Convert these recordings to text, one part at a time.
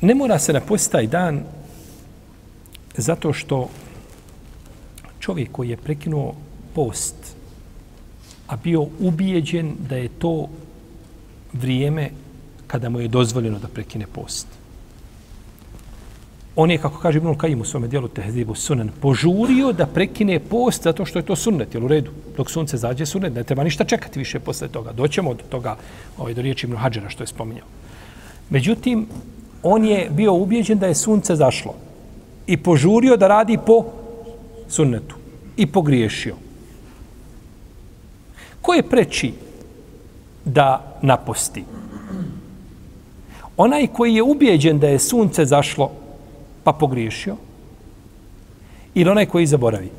Ne mora se na taj dan zato što čovjek koji je prekinuo post, a bio ubijeđen da je to vrijeme kada mu je dozvoljeno da prekine post. On je, kako kaže Ibnul Kajim u svome dijelu Tehzibu Sunan, požurio da prekine post zato što je to sunnet, jel u redu? Dok sunce zađe sunnet, ne treba ništa čekati više posle toga. Doćemo do toga, ovaj, do riječi Ibnul Hadžera što je spominjao. Međutim, on je bio ubijeđen da je sunce zašlo i požurio da radi po sunnetu i pogriješio. Ko je preči da naposti? Onaj koji je ubijeđen da je sunce zašlo pa pogriješio ili onaj koji zaboravi?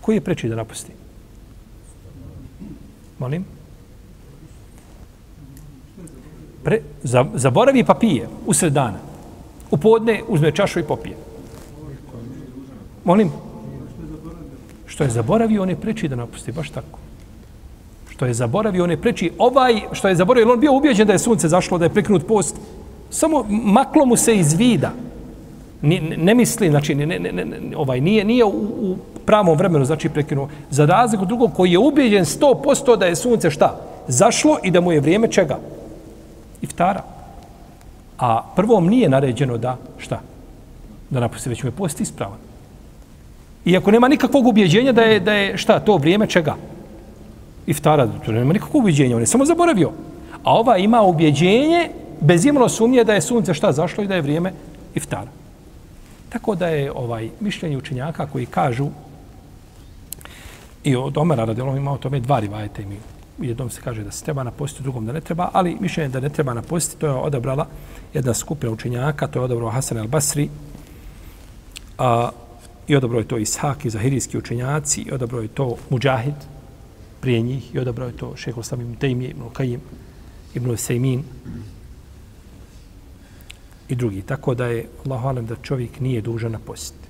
Koji je preči da napusti? Molim? Pre, za, zaboravi pa pije usred dana. U podne uzme čašu i popije. Molim? Što je zaboravio, on je preči da napusti. Baš tako. Što je zaboravio, on je preči. Ovaj što je zaboravio, on bio ubijeđen da je sunce zašlo, da je prekinut post. Samo maklo mu se iz vida. Ne, ne misli, znači, ne, ne, ne, ovaj, nije, nije u, u pravom vremenu, znači, prekinuo. Za razliku drugog koji je ubijeđen 100% da je sunce šta? Zašlo i da mu je vrijeme čega? Iftara. A prvom nije naređeno da, šta? Da napusti, već mu je post ispravan. Iako nema nikakvog ubjeđenja da je, da je šta, to vrijeme čega? Iftara, to nema nikakvog ubjeđenja, on je samo zaboravio. A ova ima ubjeđenje bez imalo sumnje da je sunce šta zašlo i da je vrijeme iftara. Tako da je ovaj mišljenje učenjaka koji kažu i od Omera radijalom ima o tome dva rivajete i mi jednom se kaže da se treba napostiti, drugom da ne treba, ali mišljenje da ne treba napostiti, to je odabrala jedna skupina učenjaka, to je odabrao Hasan al-Basri, a, i odabrao je to Ishak i Zahirijski učenjaci, i odabrao je to Mujahid prije njih, i odabrao je to šehol Sami Tejmije, Ibn Kajim, Ibn Sejmin, i drugi. Tako da je, Allah da čovjek nije dužan napostiti.